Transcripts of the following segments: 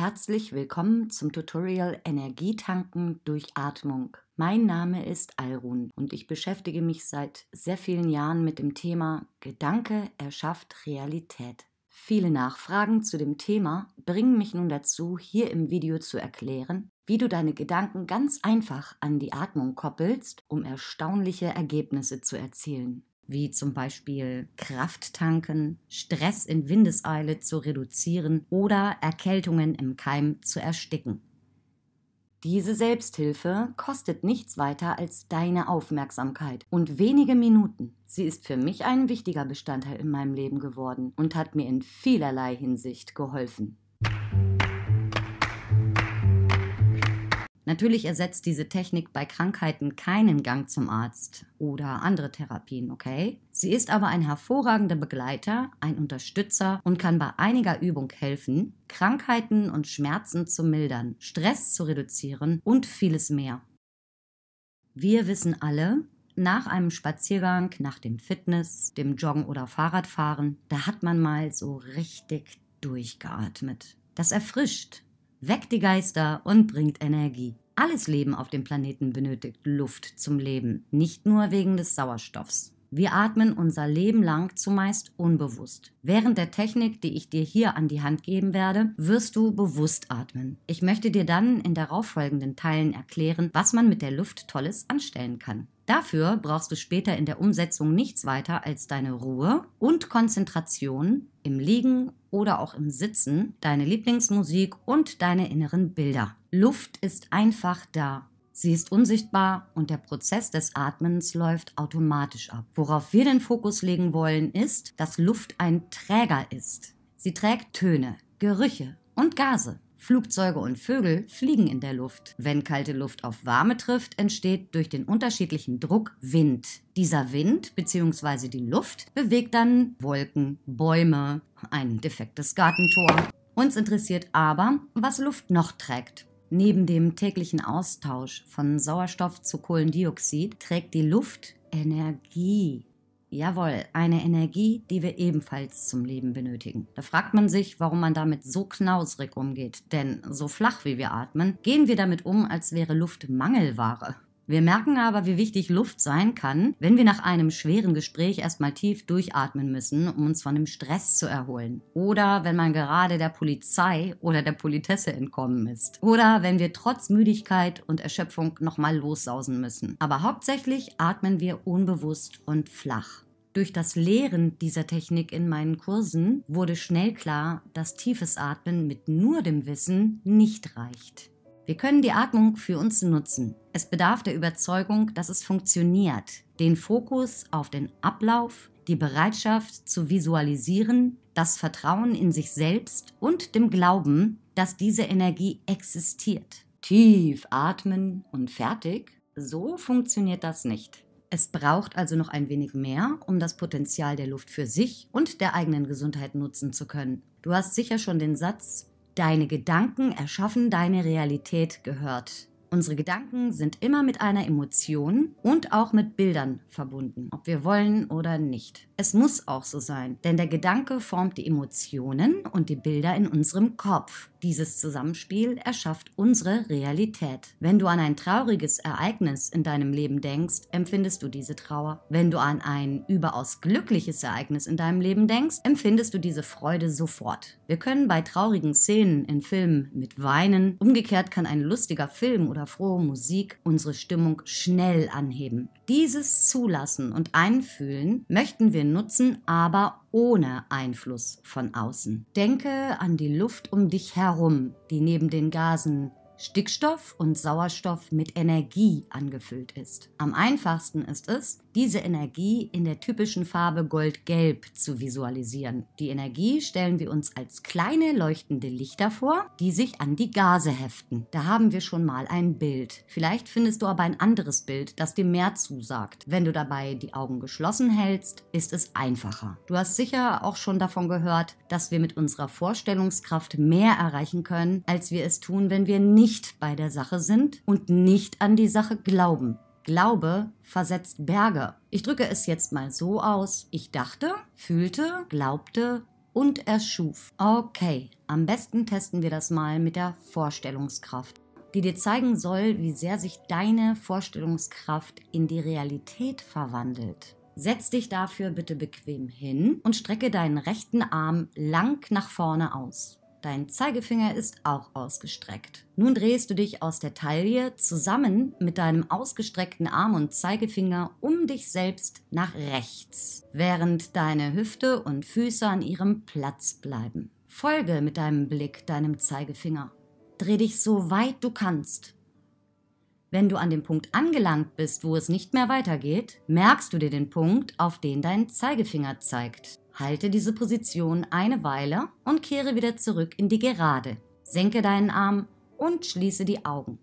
Herzlich willkommen zum Tutorial Energietanken durch Atmung. Mein Name ist Alrun und ich beschäftige mich seit sehr vielen Jahren mit dem Thema Gedanke erschafft Realität. Viele Nachfragen zu dem Thema bringen mich nun dazu, hier im Video zu erklären, wie du deine Gedanken ganz einfach an die Atmung koppelst, um erstaunliche Ergebnisse zu erzielen wie zum Beispiel Kraft tanken, Stress in Windeseile zu reduzieren oder Erkältungen im Keim zu ersticken. Diese Selbsthilfe kostet nichts weiter als deine Aufmerksamkeit und wenige Minuten. Sie ist für mich ein wichtiger Bestandteil in meinem Leben geworden und hat mir in vielerlei Hinsicht geholfen. Natürlich ersetzt diese Technik bei Krankheiten keinen Gang zum Arzt oder andere Therapien, okay? Sie ist aber ein hervorragender Begleiter, ein Unterstützer und kann bei einiger Übung helfen, Krankheiten und Schmerzen zu mildern, Stress zu reduzieren und vieles mehr. Wir wissen alle, nach einem Spaziergang, nach dem Fitness, dem Joggen oder Fahrradfahren, da hat man mal so richtig durchgeatmet. Das erfrischt, weckt die Geister und bringt Energie. Alles Leben auf dem Planeten benötigt Luft zum Leben, nicht nur wegen des Sauerstoffs. Wir atmen unser Leben lang zumeist unbewusst. Während der Technik, die ich dir hier an die Hand geben werde, wirst du bewusst atmen. Ich möchte dir dann in darauffolgenden Teilen erklären, was man mit der Luft Tolles anstellen kann. Dafür brauchst du später in der Umsetzung nichts weiter als deine Ruhe und Konzentration im Liegen oder auch im Sitzen, deine Lieblingsmusik und deine inneren Bilder. Luft ist einfach da. Sie ist unsichtbar und der Prozess des Atmens läuft automatisch ab. Worauf wir den Fokus legen wollen, ist, dass Luft ein Träger ist. Sie trägt Töne, Gerüche und Gase. Flugzeuge und Vögel fliegen in der Luft. Wenn kalte Luft auf warme trifft, entsteht durch den unterschiedlichen Druck Wind. Dieser Wind bzw. die Luft bewegt dann Wolken, Bäume, ein defektes Gartentor. Uns interessiert aber, was Luft noch trägt. Neben dem täglichen Austausch von Sauerstoff zu Kohlendioxid trägt die Luft Energie. Jawohl, eine Energie, die wir ebenfalls zum Leben benötigen. Da fragt man sich, warum man damit so knausrig umgeht. Denn so flach wie wir atmen, gehen wir damit um, als wäre Luft Mangelware. Wir merken aber, wie wichtig Luft sein kann, wenn wir nach einem schweren Gespräch erstmal tief durchatmen müssen, um uns von dem Stress zu erholen. Oder wenn man gerade der Polizei oder der Politesse entkommen ist. Oder wenn wir trotz Müdigkeit und Erschöpfung nochmal lossausen müssen. Aber hauptsächlich atmen wir unbewusst und flach. Durch das Lehren dieser Technik in meinen Kursen wurde schnell klar, dass tiefes Atmen mit nur dem Wissen nicht reicht. Wir können die Atmung für uns nutzen. Es bedarf der Überzeugung, dass es funktioniert, den Fokus auf den Ablauf, die Bereitschaft zu visualisieren, das Vertrauen in sich selbst und dem Glauben, dass diese Energie existiert. Tief atmen und fertig? So funktioniert das nicht. Es braucht also noch ein wenig mehr, um das Potenzial der Luft für sich und der eigenen Gesundheit nutzen zu können. Du hast sicher schon den Satz Deine Gedanken erschaffen deine Realität gehört. Unsere Gedanken sind immer mit einer Emotion und auch mit Bildern verbunden, ob wir wollen oder nicht. Es muss auch so sein, denn der Gedanke formt die Emotionen und die Bilder in unserem Kopf. Dieses Zusammenspiel erschafft unsere Realität. Wenn du an ein trauriges Ereignis in deinem Leben denkst, empfindest du diese Trauer. Wenn du an ein überaus glückliches Ereignis in deinem Leben denkst, empfindest du diese Freude sofort. Wir können bei traurigen Szenen in Filmen mit weinen. Umgekehrt kann ein lustiger Film oder frohe Musik unsere Stimmung schnell anheben. Dieses Zulassen und Einfühlen möchten wir nutzen, aber ohne Einfluss von außen. Denke an die Luft um dich herum, die neben den Gasen Stickstoff und Sauerstoff mit Energie angefüllt ist. Am einfachsten ist es, diese Energie in der typischen Farbe Goldgelb zu visualisieren. Die Energie stellen wir uns als kleine leuchtende Lichter vor, die sich an die Gase heften. Da haben wir schon mal ein Bild. Vielleicht findest du aber ein anderes Bild, das dir mehr zusagt. Wenn du dabei die Augen geschlossen hältst, ist es einfacher. Du hast sicher auch schon davon gehört, dass wir mit unserer Vorstellungskraft mehr erreichen können, als wir es tun, wenn wir nicht bei der Sache sind und nicht an die Sache glauben. Glaube versetzt Berge. Ich drücke es jetzt mal so aus. Ich dachte, fühlte, glaubte und erschuf. Okay, am besten testen wir das mal mit der Vorstellungskraft, die dir zeigen soll, wie sehr sich deine Vorstellungskraft in die Realität verwandelt. Setz dich dafür bitte bequem hin und strecke deinen rechten Arm lang nach vorne aus. Dein Zeigefinger ist auch ausgestreckt. Nun drehst du dich aus der Taille zusammen mit deinem ausgestreckten Arm und Zeigefinger um dich selbst nach rechts, während deine Hüfte und Füße an ihrem Platz bleiben. Folge mit deinem Blick deinem Zeigefinger. Dreh dich so weit du kannst. Wenn du an dem Punkt angelangt bist, wo es nicht mehr weitergeht, merkst du dir den Punkt, auf den dein Zeigefinger zeigt. Halte diese Position eine Weile und kehre wieder zurück in die Gerade. Senke deinen Arm und schließe die Augen.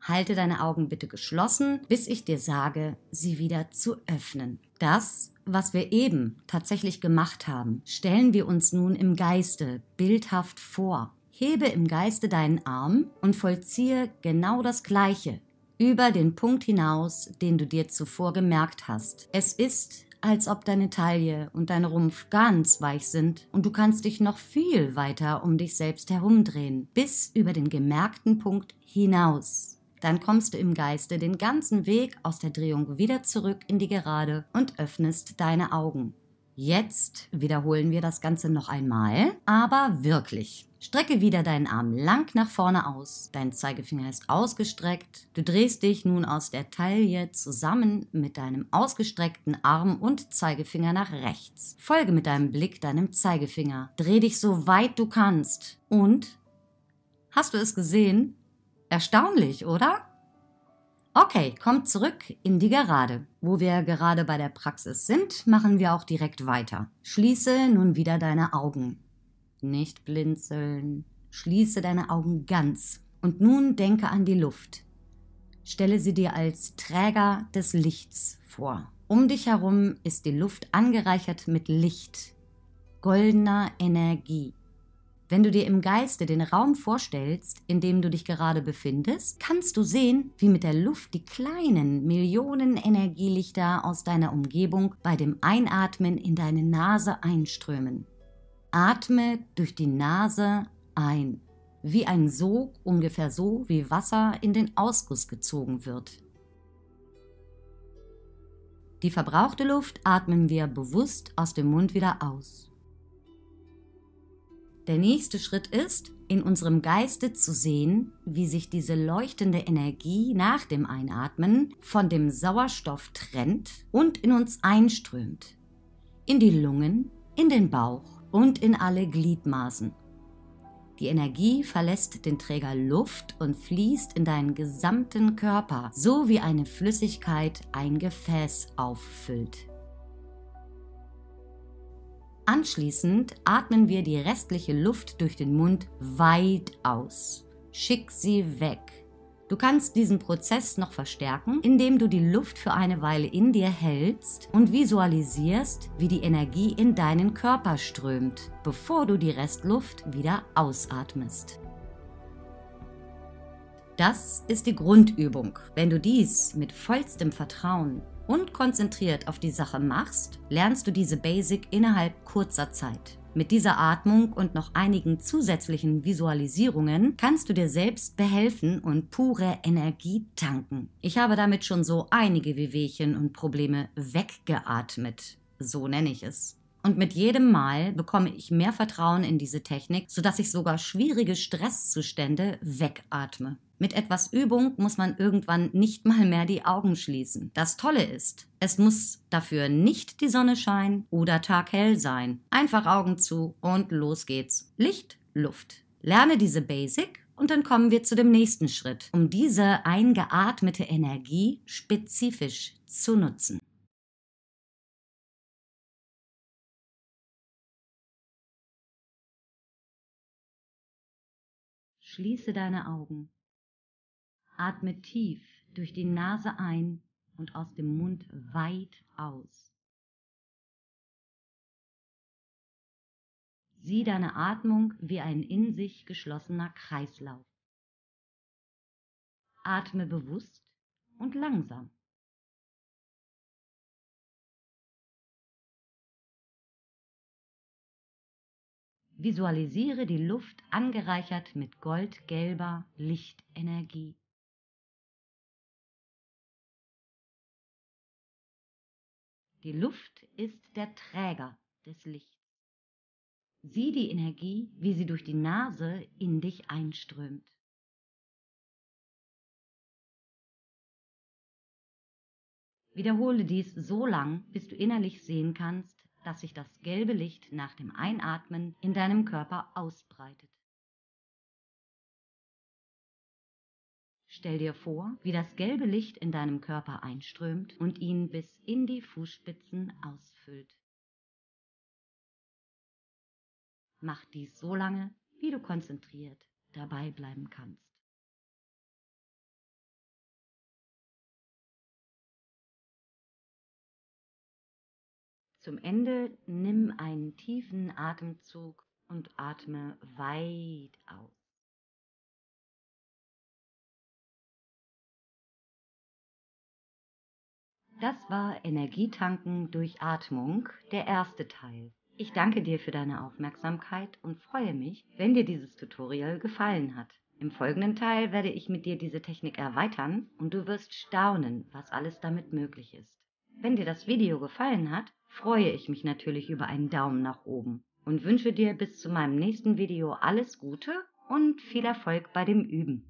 Halte deine Augen bitte geschlossen, bis ich dir sage, sie wieder zu öffnen. Das, was wir eben tatsächlich gemacht haben, stellen wir uns nun im Geiste bildhaft vor. Hebe im Geiste deinen Arm und vollziehe genau das Gleiche über den Punkt hinaus, den du dir zuvor gemerkt hast. Es ist als ob deine Taille und dein Rumpf ganz weich sind und du kannst dich noch viel weiter um dich selbst herumdrehen, bis über den gemerkten Punkt hinaus. Dann kommst du im Geiste den ganzen Weg aus der Drehung wieder zurück in die Gerade und öffnest deine Augen. Jetzt wiederholen wir das Ganze noch einmal, aber wirklich. Strecke wieder deinen Arm lang nach vorne aus. Dein Zeigefinger ist ausgestreckt. Du drehst dich nun aus der Taille zusammen mit deinem ausgestreckten Arm und Zeigefinger nach rechts. Folge mit deinem Blick deinem Zeigefinger. Dreh dich so weit du kannst. Und? Hast du es gesehen? Erstaunlich, oder? Okay, kommt zurück in die Gerade. Wo wir gerade bei der Praxis sind, machen wir auch direkt weiter. Schließe nun wieder deine Augen. Nicht blinzeln. Schließe deine Augen ganz. Und nun denke an die Luft. Stelle sie dir als Träger des Lichts vor. Um dich herum ist die Luft angereichert mit Licht, goldener Energie. Wenn du dir im Geiste den Raum vorstellst, in dem du dich gerade befindest, kannst du sehen, wie mit der Luft die kleinen Millionen Energielichter aus deiner Umgebung bei dem Einatmen in deine Nase einströmen. Atme durch die Nase ein, wie ein Sog, ungefähr so, wie Wasser in den Ausguss gezogen wird. Die verbrauchte Luft atmen wir bewusst aus dem Mund wieder aus. Der nächste Schritt ist, in unserem Geiste zu sehen, wie sich diese leuchtende Energie nach dem Einatmen von dem Sauerstoff trennt und in uns einströmt. In die Lungen, in den Bauch und in alle Gliedmaßen. Die Energie verlässt den Träger Luft und fließt in deinen gesamten Körper, so wie eine Flüssigkeit ein Gefäß auffüllt. Anschließend atmen wir die restliche Luft durch den Mund weit aus. Schick sie weg. Du kannst diesen Prozess noch verstärken, indem du die Luft für eine Weile in dir hältst und visualisierst, wie die Energie in deinen Körper strömt, bevor du die Restluft wieder ausatmest. Das ist die Grundübung. Wenn du dies mit vollstem Vertrauen und konzentriert auf die Sache machst, lernst du diese Basic innerhalb kurzer Zeit. Mit dieser Atmung und noch einigen zusätzlichen Visualisierungen kannst du dir selbst behelfen und pure Energie tanken. Ich habe damit schon so einige Wehwehchen und Probleme weggeatmet. So nenne ich es. Und mit jedem Mal bekomme ich mehr Vertrauen in diese Technik, sodass ich sogar schwierige Stresszustände wegatme. Mit etwas Übung muss man irgendwann nicht mal mehr die Augen schließen. Das Tolle ist, es muss dafür nicht die Sonne scheinen oder taghell sein. Einfach Augen zu und los geht's. Licht, Luft. Lerne diese Basic und dann kommen wir zu dem nächsten Schritt, um diese eingeatmete Energie spezifisch zu nutzen. Schließe deine Augen. Atme tief durch die Nase ein und aus dem Mund weit aus. Sieh deine Atmung wie ein in sich geschlossener Kreislauf. Atme bewusst und langsam. Visualisiere die Luft angereichert mit goldgelber Lichtenergie. Die Luft ist der Träger des Lichts. Sieh die Energie, wie sie durch die Nase in dich einströmt. Wiederhole dies so lang, bis du innerlich sehen kannst, dass sich das gelbe Licht nach dem Einatmen in deinem Körper ausbreitet. Stell dir vor, wie das gelbe Licht in deinem Körper einströmt und ihn bis in die Fußspitzen ausfüllt. Mach dies so lange, wie du konzentriert dabei bleiben kannst. Zum Ende nimm einen tiefen Atemzug und atme weit aus. Das war Energietanken durch Atmung, der erste Teil. Ich danke dir für deine Aufmerksamkeit und freue mich, wenn dir dieses Tutorial gefallen hat. Im folgenden Teil werde ich mit dir diese Technik erweitern und du wirst staunen, was alles damit möglich ist. Wenn dir das Video gefallen hat, freue ich mich natürlich über einen Daumen nach oben und wünsche dir bis zu meinem nächsten Video alles Gute und viel Erfolg bei dem Üben.